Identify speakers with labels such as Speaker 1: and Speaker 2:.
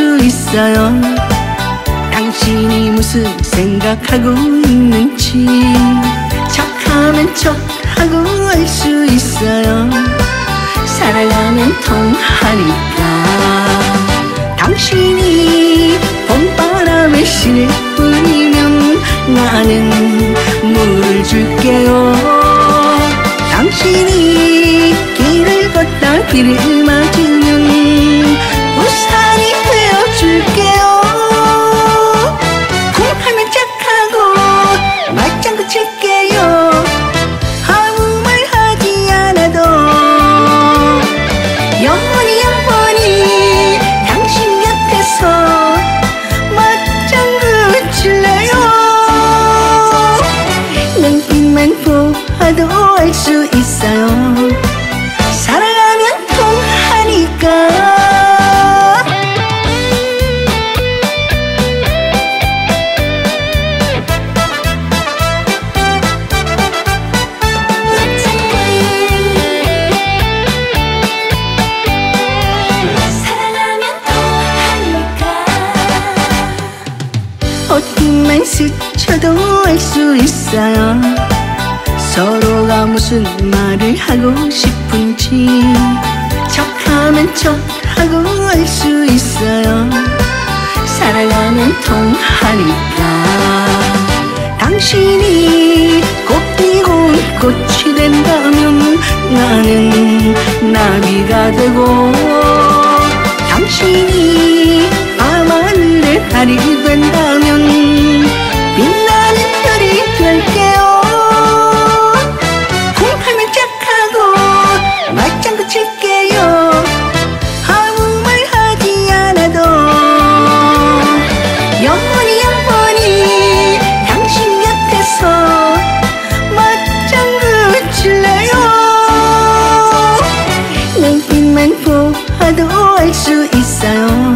Speaker 1: 있어요. 당신이 무슨 생각하고 있는지 척하면 척하고 알 수 있어요. 사랑하면 통하니까. 당신이 봄바람에 신을 뿌리면 나는 물을 줄게요. 당신이 길을 걷다 비를 알수 있어요. 사랑하면 통하니까. 어둠만 스쳐도 알 수 있어요 무슨 말을 하고 싶은지 척하면 척하고 알 수 있어요. 사랑하면 통하니까. 당신이 꽃 피고 꽃이 된다면 나는 나비가 되고 눈빛만 보아도 알 수 있어요